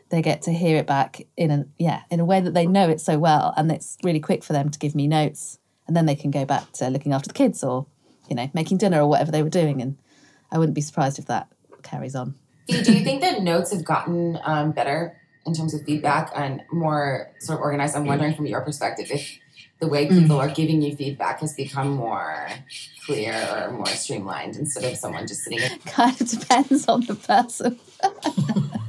They get to hear it back in a yeah in a way that they know it so well, and it's really quick for them to give me notes, and then they can go back to looking after the kids or you know making dinner or whatever they were doing. And I wouldn't be surprised if that carries on. Do you think that notes have gotten um, better in terms of feedback and more sort of organized? I'm wondering from your perspective if the way people are giving you feedback has become more clear or more streamlined instead of someone just sitting. In- kind of depends on the person.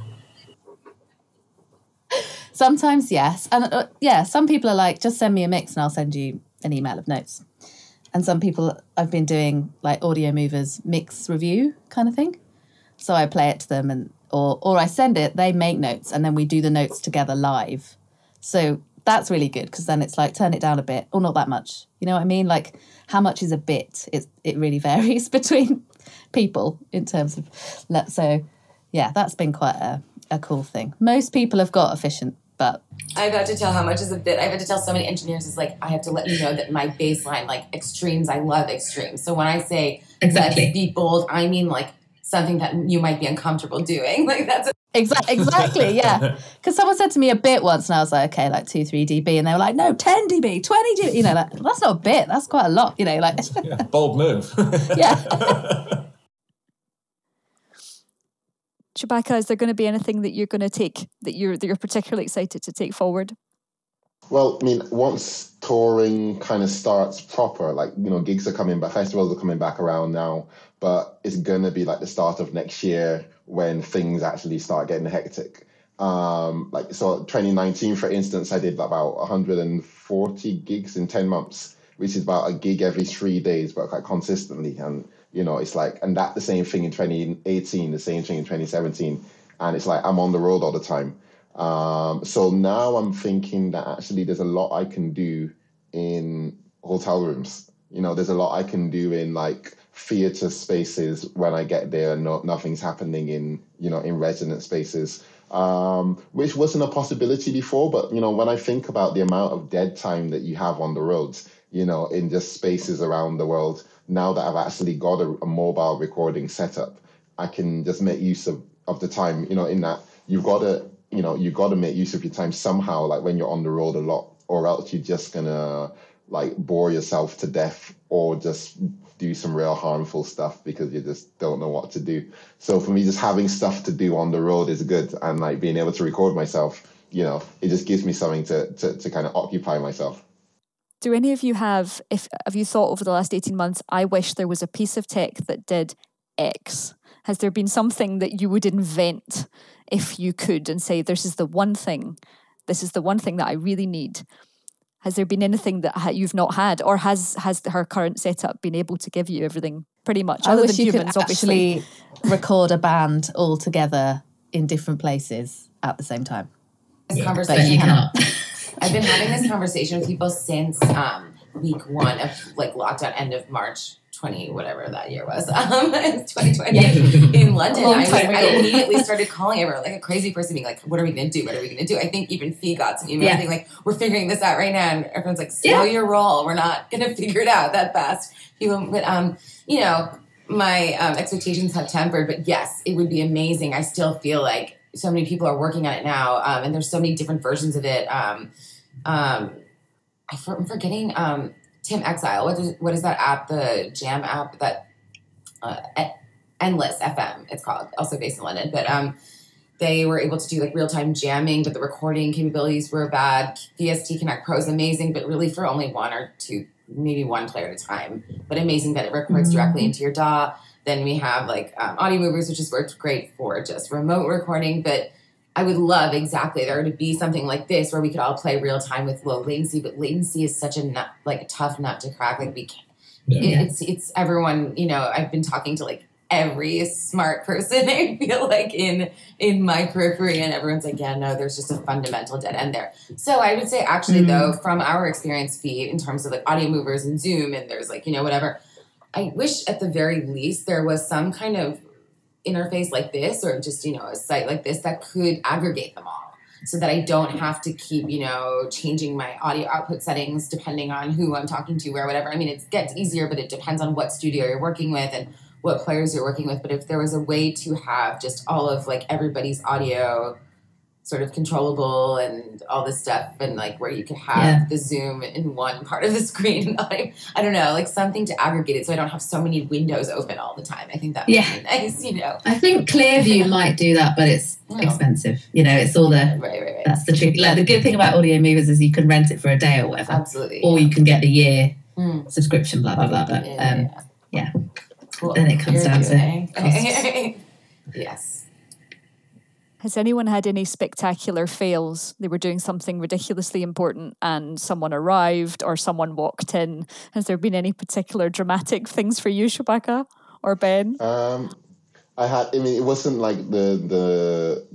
Sometimes yes, and uh, yeah, some people are like, just send me a mix and I'll send you an email of notes. And some people I've been doing like audio movers mix review kind of thing. So I play it to them and or or I send it, they make notes and then we do the notes together live. So that's really good because then it's like turn it down a bit or not that much. You know what I mean? Like how much is a bit? It it really varies between people in terms of let so yeah, that's been quite a, a cool thing. Most people have got efficient but I've had to tell how much is a bit. I've had to tell so many engineers is like I have to let you know that my baseline, like extremes, I love extremes. So when I say Exactly. be bold, I mean like something that you might be uncomfortable doing. Like that's a, Exactly, exactly, yeah. Because someone said to me a bit once, and I was like, okay, like two, three dB, and they were like, no, ten dB, twenty dB. You know, like that's not a bit, that's quite a lot. You know, like Yeah, bold move. yeah. Shabaka, is there going to be anything that you're going to take that you're that you're particularly excited to take forward? Well, I mean, once touring kind of starts proper, like, you know, gigs are coming back, festivals are coming back around now, but it's going to be like the start of next year when things actually start getting hectic. Um, like, so 2019, for instance, I did about 140 gigs in 10 months, which is about a gig every three days, but quite consistently. And, you know, it's like, and that the same thing in 2018, the same thing in 2017. And it's like, I'm on the road all the time. Um, so now I'm thinking that actually there's a lot I can do in hotel rooms. You know, there's a lot I can do in like theater spaces when I get there and no, nothing's happening in, you know, in resident spaces, um, which wasn't a possibility before. But, you know, when I think about the amount of dead time that you have on the roads, you know, in just spaces around the world, now that I've actually got a, a mobile recording setup, I can just make use of, of the time, you know, in that you've got to you know you've got to make use of your time somehow like when you're on the road a lot or else you're just gonna like bore yourself to death or just do some real harmful stuff because you just don't know what to do. So for me just having stuff to do on the road is good and like being able to record myself you know it just gives me something to to, to kind of occupy myself Do any of you have if have you thought over the last 18 months, I wish there was a piece of tech that did X? Has there been something that you would invent if you could and say, this is the one thing, this is the one thing that I really need? Has there been anything that ha- you've not had, or has has her current setup been able to give you everything pretty much? I Other wish than you humans, could obviously. actually record a band all together in different places at the same time. this But conversation. I've been having this conversation with people since um, week one of like lockdown, end of March. 20 whatever that year was. Um 2020 in london I, I immediately started calling everyone like a crazy person being like what are we gonna do? What are we gonna do? I think even fee got some emails Yeah. being like we're figuring this out right now. And everyone's like slow Yeah. your roll. We're not gonna figure it out that fast. People but um you know my um, expectations have tempered but yes it would be amazing. I still feel like so many people are working on it now um, and there's so many different versions of it um um I for, I'm forgetting um Tim Exile. What is what is that app? The Jam app that uh, Endless FM. It's called. Also based in London, but um, they were able to do like real time jamming, but the recording capabilities were bad. VST Connect Pro is amazing, but really for only one or two, maybe one player at a time. But amazing that it records directly into your DAW. Then we have like um, Audio Movers, which has worked great for just remote recording, but I would love exactly there to be something like this where we could all play real time with low latency, but latency is such a nut, like a tough nut to crack. Like we can't, Yeah. it- it's it's everyone. You know, I've been talking to like every smart person. I feel like in in my periphery, and everyone's like, yeah, no, there's just a fundamental dead end there. So I would say actually Mhm. though, from our experience feed in terms of like audio movers and Zoom, and there's like you know whatever. I wish at the very least there was some kind of interface like this or just you know a site like this that could aggregate them all so that I don't mm-hmm. have to keep, you know, changing my audio output settings depending on who I'm talking to or whatever. I mean, it gets easier, but it depends on what studio you're working with and what players you're working with. But if there was a way to have just all of like everybody's audio sort of controllable and all this stuff and like where you could have Yeah. the zoom in one part of the screen I, I don't know like something to aggregate it so i don't have so many windows open all the time i think that would Yeah. be nice you know I think Clearview might do that, but it's Oh. expensive. You know, it's all the right right right that's the trick. Like the good thing about audio movers is you can rent it for a day or whatever, absolutely or you can get the year Mm. subscription. Blah blah blah. But Yeah, um, yeah. Cool. then it comes down to it. yes Has anyone had any spectacular fails? They were doing something ridiculously important and someone arrived or someone walked in. Has there been any particular dramatic things for you, Shabaka or Ben? Um, I had. I mean, it wasn't like the the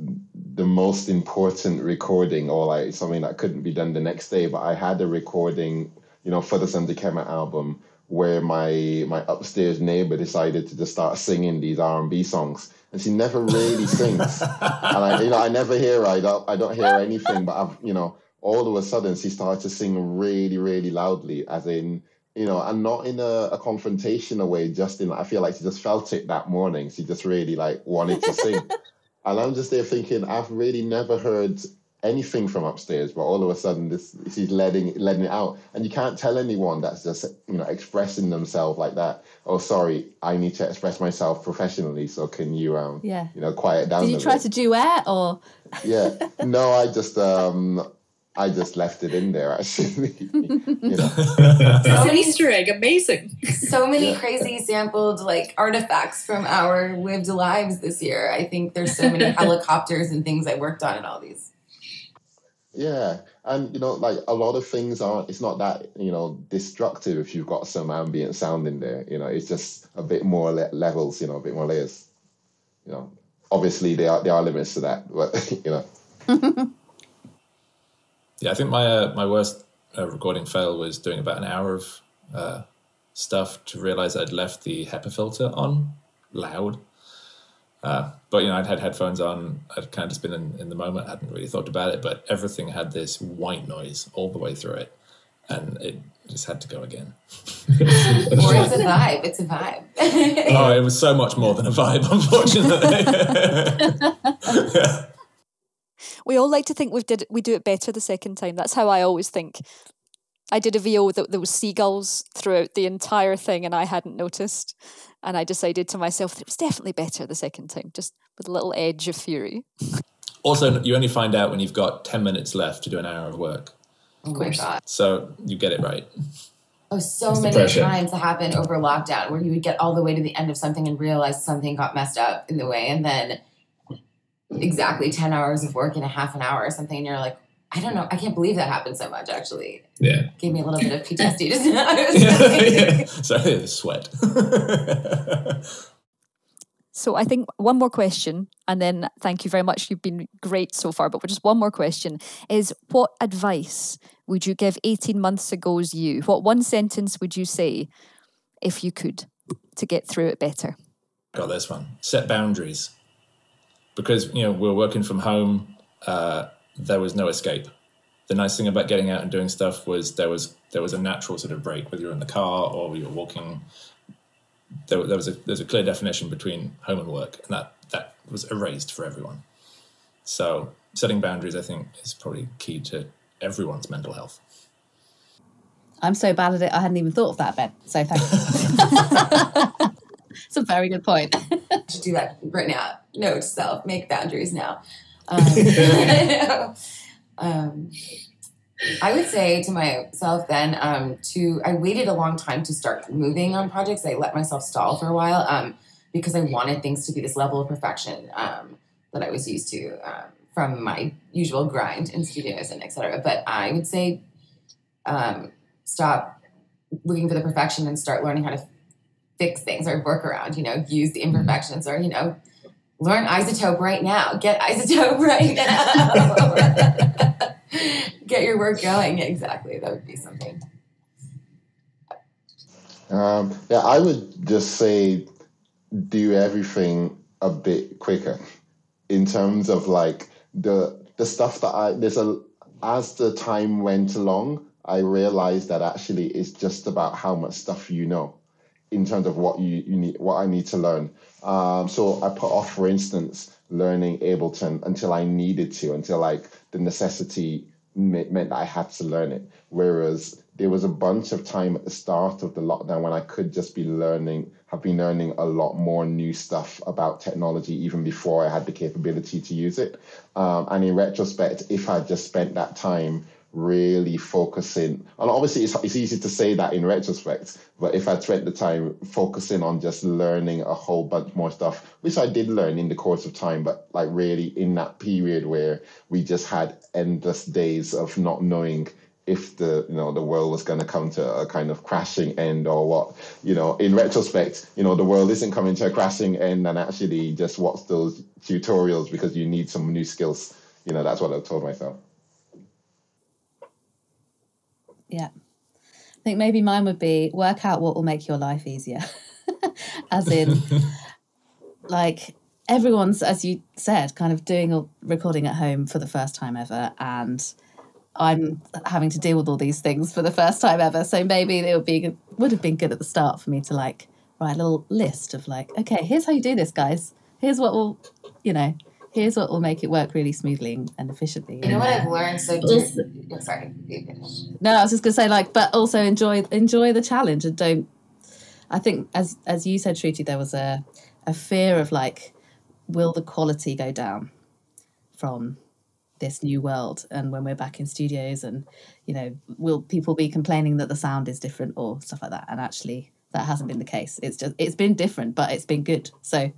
the most important recording or like something that couldn't be done the next day. But I had a recording, you know, for the Sons of Kemet album where my my upstairs neighbor decided to just start singing these R and B songs, and she never really sings. and I, you know, I never hear her. I don't, I don't hear anything. But I've, you know, all of a sudden she started to sing really, really loudly, as in, you know, and not in a, a confrontational way. Just in, I feel like she just felt it that morning. She just really like wanted to sing, and I'm just there thinking, I've really never heard anything from upstairs, but all of a sudden this she's letting letting it out, and you can't tell anyone that's just you know expressing themselves like that. Oh, sorry, I need to express myself professionally, so can you um Yeah. you know quiet down? Did a you try bit? to duet or? Yeah. No, I just um I just left it in there actually. you know. so an many, Easter egg, amazing. so many Yeah. crazy sampled like artifacts from our lived lives this year i think there's so many helicopters and things i worked on in all these Yeah. And you know, like a lot of things aren't it's not that, you know, destructive if you've got some ambient sound in there. You know, it's just a bit more le- levels, you know, a bit more layers. You know. Obviously there are there are limits to that, but you know. Yeah, I think my uh, my worst uh, recording fail was doing about an hour of uh, stuff to realize I'd left the HEPA filter on loud. Uh, but you know, I'd had headphones on. I'd kind of just been in, in the moment. I hadn't really thought about it, but everything had this white noise all the way through it, and it just had to go again. or it's a vibe it's a vibe oh, it was so much more than a vibe, unfortunately. We all like to think we did we do it better the second time. That's how I always think. I did a VO that there was seagulls throughout the entire thing, and I hadn't noticed. And I decided to myself that it was definitely better the second time, just with a little edge of fury. also, you only find out when you've got ten minutes left to do an hour of work, oh Of course. so you get it right. Oh, so It's many times that happened over lockdown where you would get all the way to the end of something and realize something got messed up in the way, and then exactly 10 hours of work in a half an hour or something, and you're like, I don't know, I can't believe that happened so much actually. Yeah. Gave me a little bit of PTSD just now. yeah. Sorry, the sweat. So I think one more question, and then thank you very much. You've been great so far, but just one more question is what advice would you give 18 months ago's you? What one sentence would you say if you could to get through it better? Got this one. Set boundaries. Because, you know, we we're working from home, uh, there was no escape. The nice thing about getting out and doing stuff was there was there was a natural sort of break, whether you're in the car or you're walking. There, there was a there's a clear definition between home and work, and that that was erased for everyone. So setting boundaries, I think, is probably key to everyone's mental health. I'm so bad at it. I hadn't even thought of that, Ben. So thank you. it's a very good point. should do that right now. Note to self, make boundaries now. Um, um, I would say to myself then um, to I waited a long time to start moving on projects. I let myself stall for a while um, because I wanted things to be this level of perfection um, that I was used to um, from my usual grind in studios and etc. But I would say um, stop looking for the perfection and start learning how to fix things or work around. You know, use the imperfections or you know learn iZotope right now. Get iZotope right now. Get your work going. Exactly. That would be something. Um, yeah, I would just say do everything a bit quicker in terms of like the the stuff that I there's a as the time went along, I realized that actually it's just about how much stuff you know in terms of what you, you need what I need to learn. Um, so I put off, for instance, learning Ableton until I needed to, until like the necessity meant that I had to learn it. Whereas there was a bunch of time at the start of the lockdown when I could just be learning, have been learning a lot more new stuff about technology even before I had the capability to use it. Um, and in retrospect, if I just spent that time really focusing, and obviously it's, it's easy to say that in retrospect, but if I spent the time focusing on just learning a whole bunch more stuff, which I did learn in the course of time, but like really in that period where we just had endless days of not knowing if the you know the world was going to come to a kind of crashing end or what you know in retrospect you know the world isn't coming to a crashing end and actually just watch those tutorials because you need some new skills. You know that's what i've told myself Yeah. I think maybe mine would be work out what will make your life easier. as in, like, everyone's, as you said, kind of doing a recording at home for the first time ever. And I'm having to deal with all these things for the first time ever. So maybe it would be would have been good at the start for me to like write a little list of like, okay, here's how you do this, guys. Here's what will, you know, here's what will make it work really smoothly and efficiently. You know what I've learned? So, Also- oh, sorry. No, I was just gonna say like, but also enjoy enjoy the challenge and don't. I think as as you said, Shruti, there was a a fear of like, will the quality go down from this new world and when we're back in studios and you know will people be complaining that the sound is different or stuff like that and actually that hasn't been the case it's just it's been different but it's been good so yeah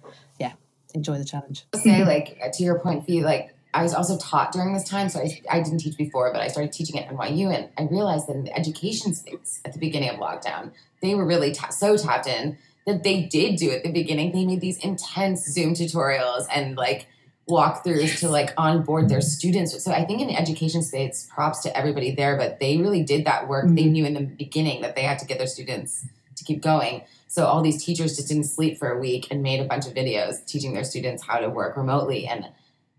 enjoy the challenge say like to your point Fee, like I was also taught during this time, so I, I didn't teach before, but I started teaching at NYU, and I realized that in the education space at the beginning of lockdown, they were really ta- so tapped in that they did do at the beginning. They made these intense Zoom tutorials and like walkthroughs to like onboard their students. So I think in the education space, props to everybody there, but they really did that work. They mm-hmm. knew in the beginning that they had to get their students to keep going. So all these teachers just didn't sleep for a week and made a bunch of videos teaching their students how to work remotely. And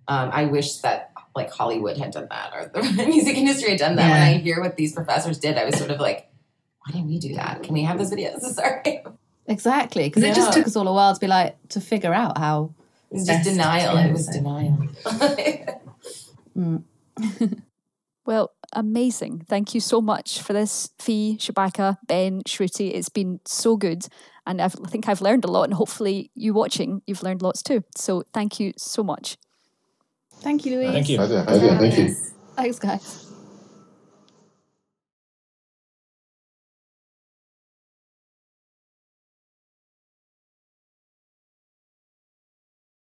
um, I wish that like Hollywood had done that or the music industry had done that. When I hear what these professors did, I was sort of like, why didn't we do that? Can we have those videos? Sorry. exactly because it just took us all a while to be like to figure out how It was just denial. It was denial. Well, amazing. Thank you so much for this, Fee, Shabaka, Ben, Shruti. It's been so good. And I've, I think I've learned a lot, and hopefully, you watching, you've learned lots too. So, thank you so much. thank you louise Thank you. Pleasure, pleasure, thank you thanks guys